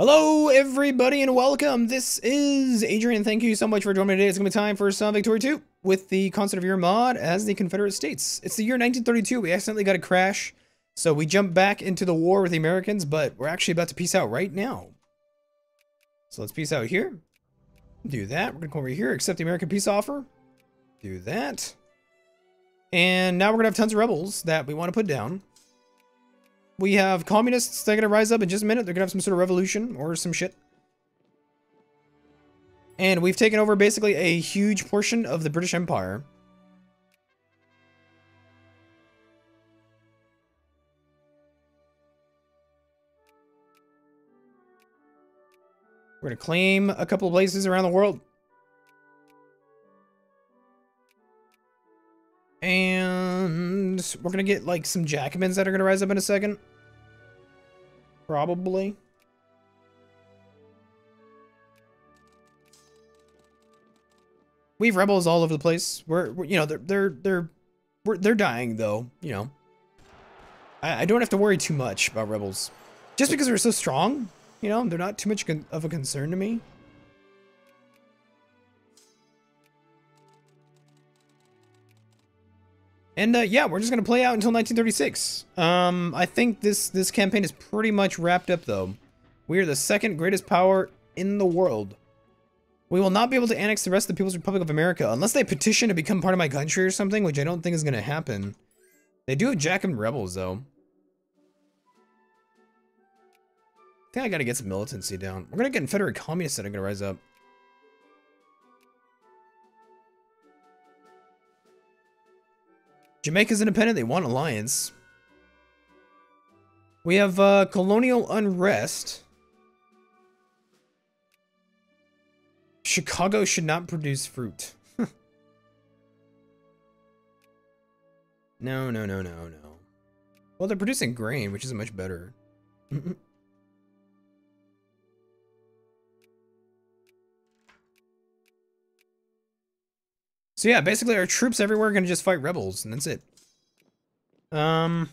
Hello, everybody, and welcome. This is Adrian. Thank you so much for joining me today. It's going to be time for some Victoria 2 with the Concert of Europe mod as the Confederate States. It's the year 1932. We accidentally got a crash, so we jumped back into the war with the Americans, but we're actually about to peace out right now. So let's peace out here. Do that. We're going to come over here, accept the American peace offer. Do that. And now we're going to have tons of rebels that we want to put down. We have communists that are going to rise up in just a minute. They're going to have some sort of revolution or some shit. And we've taken over basically a huge portion of the British Empire. We're going to claim a couple of places around the world. And we're going to get like some Jacobins that are to rise up in a second. Probably. We have rebels all over the place. We're, we're you know, they're, they're, they're, we're, they're dying though, you know. I, I don't have to worry too much about rebels. Just because they're so strong, you know, they're not too much of a concern to me. And uh, yeah, we're just gonna play out until 1936. Um, I think this this campaign is pretty much wrapped up though. We are the second greatest power in the world. We will not be able to annex the rest of the People's Republic of America unless they petition to become part of my country or something, which I don't think is gonna happen. They do have Jacobin rebels though. I think I gotta get some militancy down. We're gonna get Confederate communists that are gonna rise up. Jamaica's independent. They want alliance. We have uh, colonial unrest. Chicago should not produce fruit. no, no, no, no, no. Well, they're producing grain, which is much better. So yeah, basically our troops everywhere are going to just fight rebels, and that's it. Um,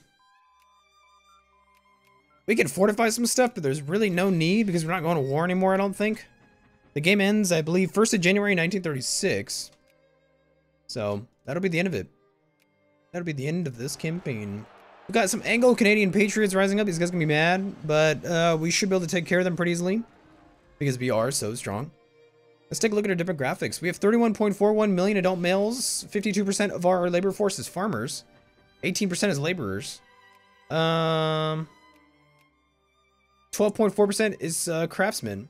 We can fortify some stuff, but there's really no need because we're not going to war anymore, I don't think. The game ends, I believe, 1st of January 1936. So, that'll be the end of it. That'll be the end of this campaign. We've got some Anglo-Canadian patriots rising up. These guys can be mad, but uh, we should be able to take care of them pretty easily. Because we are so strong. Let's take a look at our demographics. We have 31.41 million adult males. 52% of our labor force is farmers. 18% is laborers. Um, 12.4% is uh, craftsmen.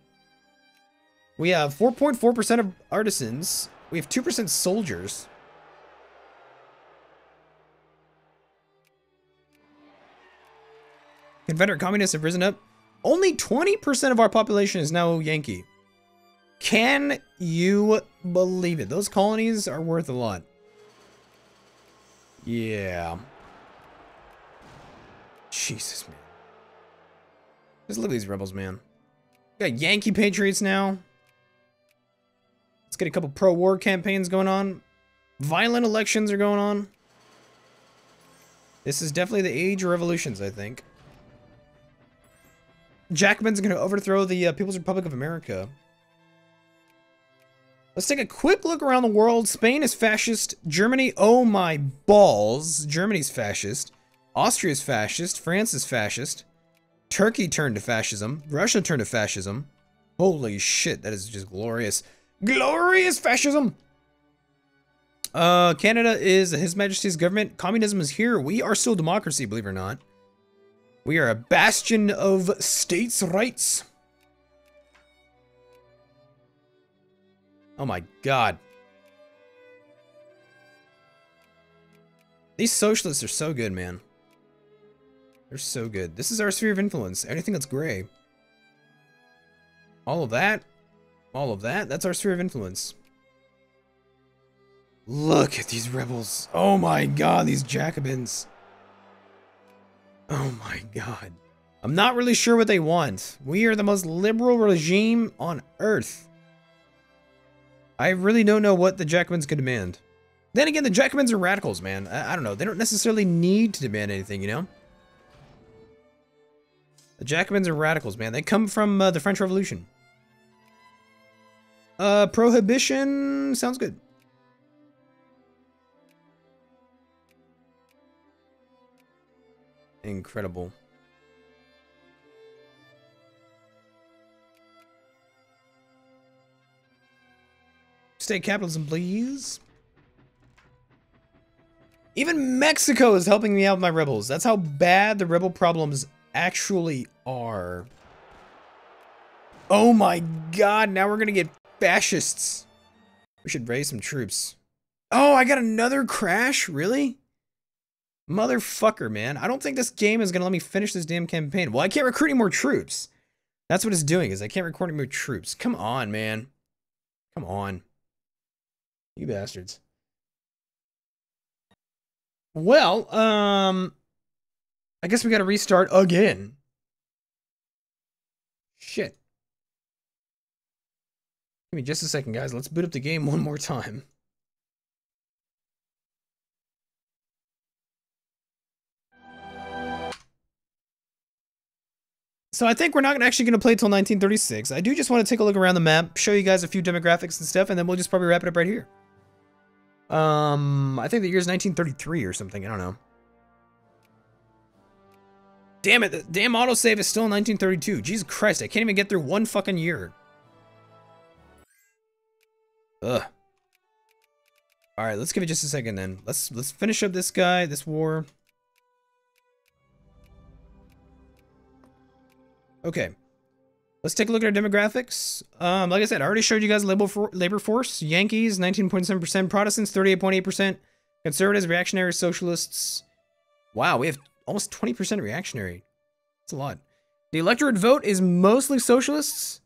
We have 4.4% of artisans. We have 2% soldiers. Confederate communists have risen up. Only 20% of our population is now Yankee. Can you believe it? Those colonies are worth a lot. Yeah. Jesus, man. Just look at these rebels, man. We got Yankee Patriots now. Let's get a couple pro-war campaigns going on. Violent elections are going on. This is definitely the age of revolutions, I think. Jacobin's going to overthrow the uh, People's Republic of America. Let's take a quick look around the world. Spain is fascist. Germany, oh my balls. Germany's fascist. Austria's fascist. France is fascist. Turkey turned to fascism. Russia turned to fascism. Holy shit, that is just glorious. Glorious fascism! Uh, Canada is His Majesty's government. Communism is here. We are still democracy, believe it or not. We are a bastion of states' rights. Oh my god. These socialists are so good, man. They're so good. This is our sphere of influence. Anything that's gray. All of that. All of that. That's our sphere of influence. Look at these rebels. Oh my god, these Jacobins. Oh my god. I'm not really sure what they want. We are the most liberal regime on earth. I really don't know what the Jacobins could demand. Then again, the Jacobins are radicals, man. I, I don't know. They don't necessarily need to demand anything, you know? The Jacobins are radicals, man. They come from uh, the French Revolution. Uh, prohibition sounds good. Incredible. State capitalism, please. Even Mexico is helping me out with my rebels. That's how bad the rebel problems actually are. Oh my god, now we're gonna get fascists. We should raise some troops. Oh, I got another crash? Really? Motherfucker, man. I don't think this game is gonna let me finish this damn campaign. Well, I can't recruit any more troops. That's what it's doing, is I can't recruit any more troops. Come on, man. Come on. You bastards. Well, um... I guess we gotta restart again. Shit. Give me just a second, guys. Let's boot up the game one more time. So I think we're not actually going to play till 1936. I do just want to take a look around the map, show you guys a few demographics and stuff, and then we'll just probably wrap it up right here. Um, I think the year's 1933 or something. I don't know. Damn it, the damn autosave is still in 1932. Jesus Christ, I can't even get through one fucking year. Ugh. Alright, let's give it just a second then. Let's let's finish up this guy, this war. Okay. Let's take a look at our demographics. Um, like I said, I already showed you guys labor, for, labor force. Yankees, 19.7%. Protestants, 38.8%. Conservatives, reactionaries, socialists. Wow, we have almost 20% reactionary. That's a lot. The electorate vote is mostly socialists,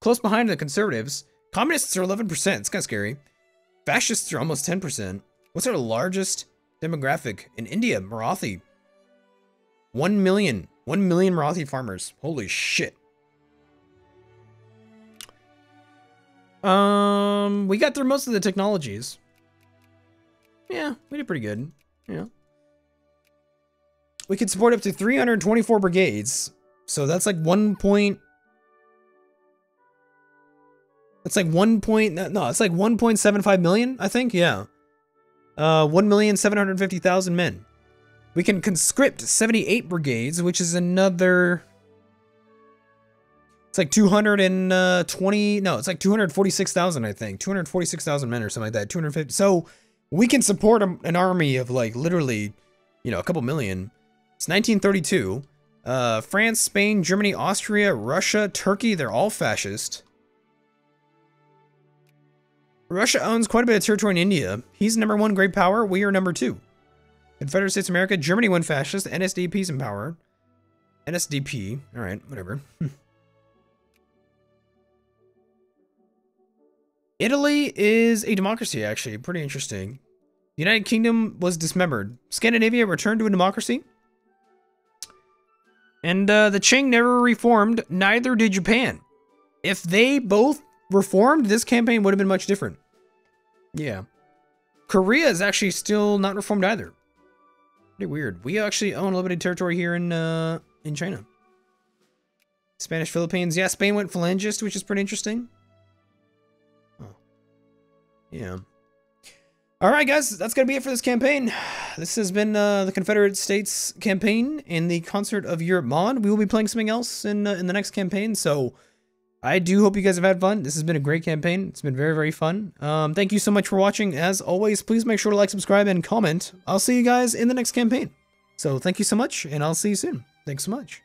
close behind the conservatives. Communists are 11%. It's kind of scary. Fascists are almost 10%. What's our largest demographic? In India, Marathi. 1 million. 1 million Marathi farmers. Holy shit. Um, we got through most of the technologies. Yeah, we did pretty good. Yeah. We could support up to 324 brigades. So that's like 1 point... It's like 1 point... No, it's like 1.75 million, I think. Yeah. Uh, 1,750,000 men. We can conscript 78 brigades, which is another... It's like 220... No, it's like 246,000, I think. 246,000 men or something like that. 250... So, we can support a, an army of, like, literally, you know, a couple million. It's 1932. Uh, France, Spain, Germany, Austria, Russia, Turkey, they're all fascist. Russia owns quite a bit of territory in India. He's number one great power. We are number two. Confederate States of America, Germany went fascist. NSDAP's in power. NSDP. Alright, whatever. Italy is a democracy, actually. Pretty interesting. The United Kingdom was dismembered. Scandinavia returned to a democracy. And uh, the Qing never reformed, neither did Japan. If they both reformed, this campaign would have been much different. Yeah. Korea is actually still not reformed either. Pretty weird. We actually own a limited territory here in uh, in China. Spanish Philippines. Yeah, Spain went phalangist, which is pretty interesting. Yeah. All right, guys, that's going to be it for this campaign. This has been uh, the Confederate States campaign in the Concert of Europe mod. We will be playing something else in, uh, in the next campaign, so I do hope you guys have had fun. This has been a great campaign. It's been very, very fun. Um, thank you so much for watching. As always, please make sure to like, subscribe, and comment. I'll see you guys in the next campaign. So thank you so much, and I'll see you soon. Thanks so much.